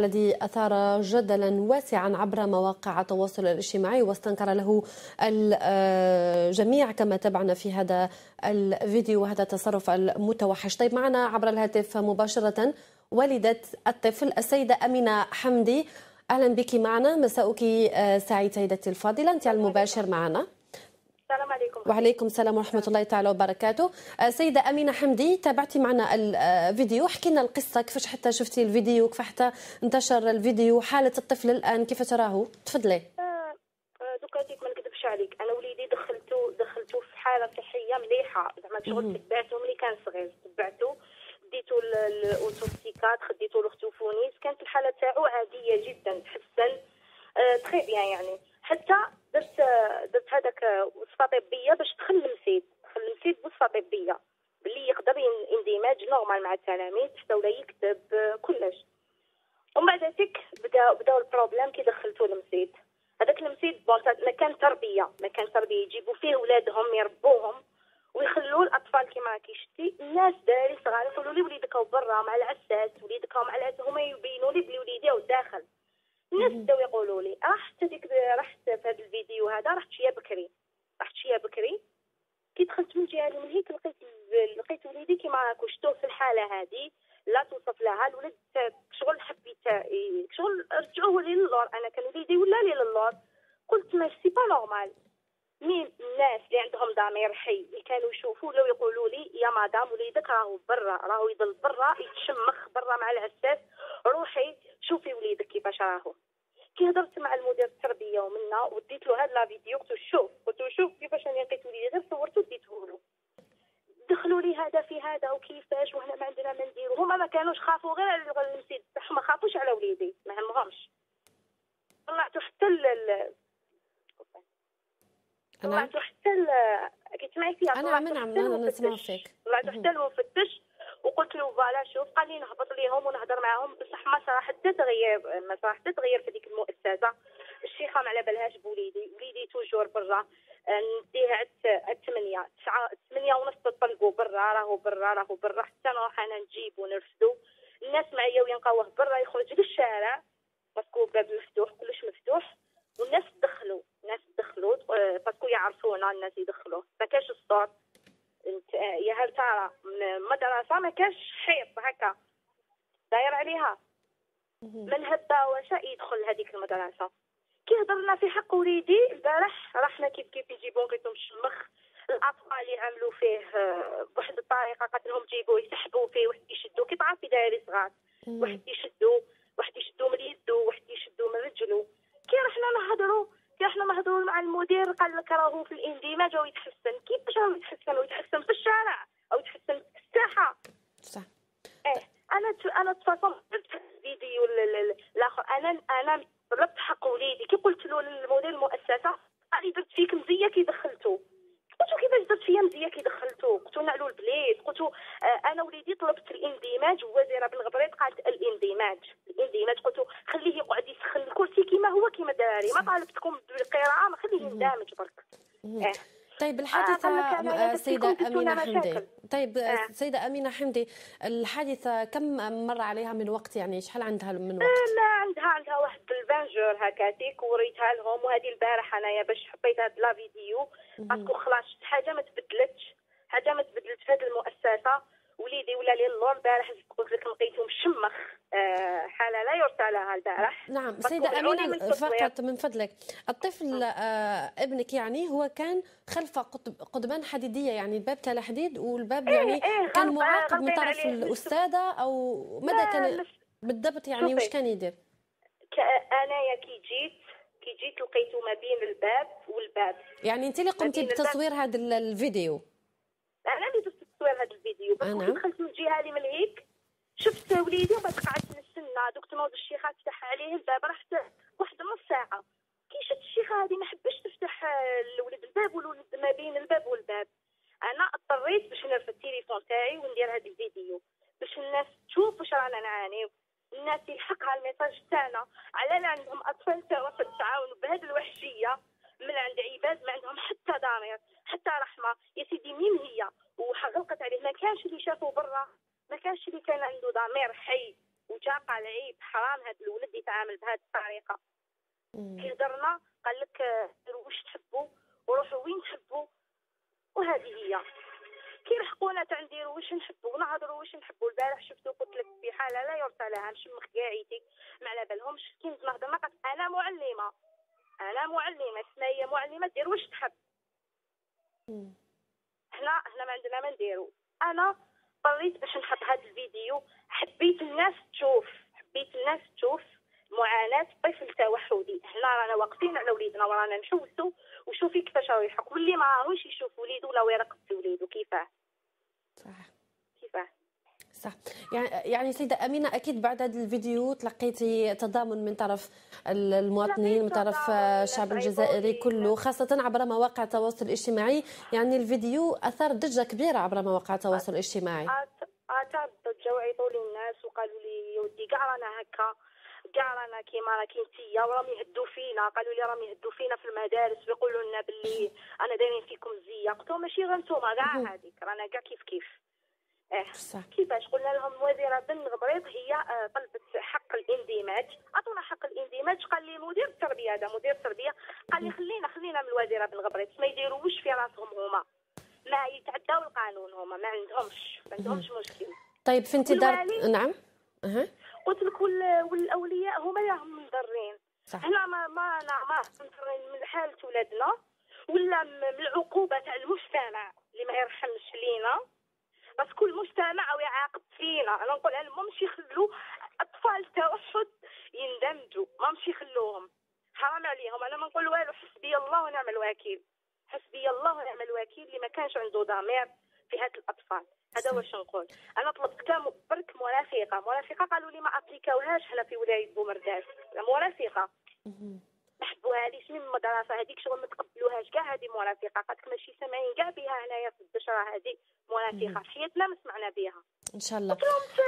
الذي أثار جدلا واسعا عبر مواقع التواصل الاجتماعي واستنكر له الجميع كما تابعنا في هذا الفيديو وهذا التصرف المتوحش. طيب معنا عبر الهاتف مباشرة والدة الطفل السيدة أمينة حمدي. أهلا بك معنا. مساؤك سعيد سيدتي الفاضلة. أنت على المباشر معنا. السلام عليكم. وعليكم السلام ورحمة الله تعالى وبركاته. آه، سيدة أمينة حمدي تابعتي معنا الفيديو احكي لنا القصة كيفاش حتى شفتي الفيديو؟ كيف حتى انتشر الفيديو؟ حالة الطفل الآن كيف تراه تفضلي. آه، آه، دوكا ديك ما نكذبش عليك. أنا وليدي دخلته دخلته في حالة صحية مليحة. زعما شغل تبعته ملي كان صغير. تبعته ديتو الاوتوستيكات خديتو ال orthophoniste كانت الحالة تاعو عادية جدا تحسن très bien يعني. حتى درت درت هذاك وصفة طبية باش دخل المسيد. دخل المسيد بوصفة طبية. باللي يقدر يندمج normal مع التلاميذ حتى ولا يكتب كلش. ومن بعد ذلك بدا بداو ال problèmes كي دخلتو المسيد. هذاك المسيد bon مكان تربية. مكان تربية. يجيبوا فيه ولادهم يربوهم ويخلوا الأطفال كيما راكي شتي الناس داري صغار يقولوا لي وليدك برا مع العساس وليدك مع العساس هما يبينوا لي بلي وليدي داخل. الناس بداو يقولوا لي آه حتى ديك رحت في هذا الفيديو هذا رحت شوية بكري رحت شوية بكري. كي دخلت من جهه من هيك لقيت لقيت وليدي كيما راكو شتو في الحالة هذه لا توصف لها الولد شغل حبيت شغل رجعوه لي للور أنا كان وليدي ولا لي للور. قلت mais c'est pas normal. مين الناس اللي عندهم ضمير حي؟ اللي كانوا يشوفوا لو يقولوا لي يا مدام وليدك راهو برا راهو يضل برا يتشمخ برا مع العساس روحي شوفي وليدك كيفاش راهو. كي هضرت مع المدير التربية ومنا وديت له هاد la vidéo قلت شوف قلت شوف كيفاش أنا لقيت وليدي غير صورته وديته له. دخلوا لي هذا في هذا وكيفاش وهنا ما عندنا ما نديرو هما ما كانوش خافوا غير على المسيد ما خافوش على وليدي ما همهمش. طلعتو حتى ال طلعتو حتى كي تسمعي فيها أنا من عم أنا نسمع فيك. طلعتو حتى المفتش وقلت له voilà شوف قال لي نهبط ليهم ونهضر معاهم. بصح ما صرا حتى تغيير ما صرا حتى تغيير في ديك المؤسسة. الشيخة ما على بالهاش بوليدي وليدي toujours برا. نديه عد ثمانية تسعة ثمانية ونص تطلقوا برا. راهو برا راهو برا. حتى نروح أنا نجيب ونرفدو الناس معايا وينقاوه برا يخرج للشارع. باسكو باب مفتوح كلش مفتوح. والناس دخلوا الناس دخلوا باسكو يعرفونا الناس يدخلوا ما كاش الصوت. يا هل ترى مدرسة ما كاش حيط هكا؟ داير عليها. من هبا وشا يدخل هذيك المدرسة. كي هضرنا في حق وليدي البارح رحنا كيف كيف يجيبون قلت الشمخ الأطفال اللي عملوا فيه بواحد الطريقة قالت لهم جيبوه يسحبوا فيه واحد يشدوا كي تعرفي دايري صغار؟ واحد يشدوا واحد يشدوا من يدو واحد يشدوا من رجلو. كي رحنا نهضروا نهضروا مع المدير قال لك راهو في الإندماج ويتحسن كيفاش راهو يتحسن ويتحسن في الشارع أو يتحسن؟ في الساحة. صح. إيه. أنا أنا تفاصلت الفيديو الآخر. أنا أنا طلبت حق وليدي. كي قلت له للمدير المؤسسة قال لي درت فيك مزية كي دخلته قلت له كيفاش درت فيا مزية كي دخلته قلت له نعلو البليد قلت له آه أنا وليدي طلبت الإندماج ووزيرة بن غبريط قالت الإندماج قلت له خليه يقعد يسخن الكرسي كيما داري ما طالبتكم بالقراءة ما خليه يندمج برك. آه طيب الحادثة آه سيدة أمينة حمدي. طيب آه. سيدة أمينة حمدي الحادثة كم مر عليها من وقت يعني؟ شحال عندها من وقت؟ لا عندها عندها واحد ال vingt jours هكاتيك وريتها لهم وهذه البارح أنايا باش حبيت هاد la vidéo. parce que خلاص حاجة ما تبدلتش. حاجة ما تبدلت في هذه المؤسسة. وليدي ولا لي اللور البارح قلت لك لقيته مشمخ آه حالة لا يرثى لها البارح. نعم سيدة أمينة من فقط من فضلك. الطفل آه ابنك يعني هو كان خلف قضبان حديدية يعني الباب تاع حديد والباب يعني إيه إيه كان معاقب من طرف الأستاذة أو ماذا كان بالضبط يعني واش كان يدير؟ انايا كي جيت كي جيت لقيته ما بين الباب والباب. يعني أنت اللي قمتي بتصوير هذا الفيديو. أنا اللي درت تصوير هذا الفيديو بس أنا؟ دخلت من الجهة اللي من هيك شفت وليدي وبعد قعدت نستنى دوك تنوض الشيخه تفتح عليه الباب رحت واحد نص ساعة. كي شفت الشيخه هذه ما حبش تفتح الولد الباب والولد ما بين الباب والباب. أنا اضطريت باش نرفد التليفون تاعي وندير هذا الفيديو باش الناس تشوف واش رانا نعانيو الناس يلحقها الميساج تاعنا. على اللي عندهم أطفال توا في التعاون بهذه الوحشية. من عند عباد ما عندهم حتى ضمير حتى رحمة. يا سيدي مين هي؟ وحغلقت عليه ما كانش اللي شافه برا ما كانش اللي كان عنده ضمير حي وجا قال عيب حرام هذا الولد يتعامل بهذه الطريقة. كي هضرنا قال لك ديروا واش تحبوا وروحوا وين تحبوا وهذه هي. كي لحقونا تنديروا واش نحبوا ونهضروا واش نحبوا. البارح شفتو قلت لك في حالة لا يرثى لها نشمخ كاعيتي ما على بالهمش. كي نهضر قالت أنا معلمة. أنا معلمة اسمها هي معلمة دير واش تحب. هنا هنا ما عندنا ما نديرو. أنا اضطريت باش نحط هذا الفيديو حبيت الناس تشوف حبيت الناس تشوف معاناة طفل توحدي. هنا رانا واقفين على وليدنا ورانا نحوسو وشوفي كيفاش راه يحق واللي ما راهوش يشوف وليدو ولا يرقد في وليدو. كيفاه؟ صح. كيفاه؟ صح. يعني يعني سيدة أمينة أكيد بعد هذا الفيديو تلقيتي تضامن من طرف المواطنين من طرف الشعب الجزائري كله خاصة عبر مواقع التواصل الاجتماعي. يعني الفيديو أثار ضجة كبيرة عبر مواقع التواصل الاجتماعي. أثار ضجة وعيطوا لي الناس وقالوا لي يا ودي كاع رانا هكا كاع رانا كيما راكي انتيا وراهم يهدوا فينا. قالوا لي راهم يهدوا فينا في المدارس ويقولوا لنا باللي أنا دايرين فيكم زيه قلت لهم ماشي غير نتوما كاع هذيك رانا كاع كيف كيف. آه. كيفاش قلنا لهم الوزيره بن غبريط هي آه، طلبت حق الاندماج. أعطونا حق الاندماج قال لي مدير التربية هذا مدير التربية قال لي خلينا خلينا من الوزيرة بن غبريط ما يديروش في راسهم هما. ما يتعداو القانون هما ما عندهمش ما عندهمش مشكل. طيب في انتظار نعم. أه. قلت لك والأولياء هما اللي راهم مضرين هنا ما ما ما مضرين من حالة ولادنا ولا من العقوبة تاع المجتمع اللي ما يرحمش لينا. بس كل مجتمع أو يعاقب فينا. أنا نقول لهم مش يخلوا أطفال توحد يندمجوا ما مش يخلوهم. حرام عليهم. أنا ما نقول والو حسبي الله ونعم الوكيل. حسبي الله ونعم الوكيل اللي ما كانش عنده ضمير في هاد الأطفال. هذا واش نقول؟ أنا طلبت برك مرافقه مرافقه قالوا لي ما أبليكاوهاش هنا في ولايه بومرداس مرافقه حبوهاليش من المدرسة هذيك شغل ما تقبلوهاش. كاع هذه مرافقة قالت ماشي سامعين كاع بها هنايا في البشره هذه مرافقة. في حياتنا ما سمعنا بها. إن شاء الله. قلت لهم في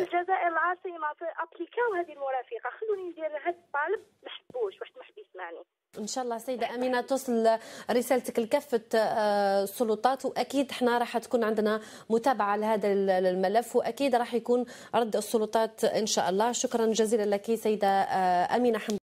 الجزائر العاصمة في ابليكاو هذه المرافقه خلوني ندير هذا الطالب ما حبوش واحد ما حب يسمعني. إن شاء الله سيدة أمينة توصل رسالتك لكافه آه، السلطات. وأكيد إحنا راح تكون عندنا متابعة لهذا الملف وأكيد راح يكون رد السلطات إن شاء الله. شكرا جزيلا لك سيدة آه، أمينة حمد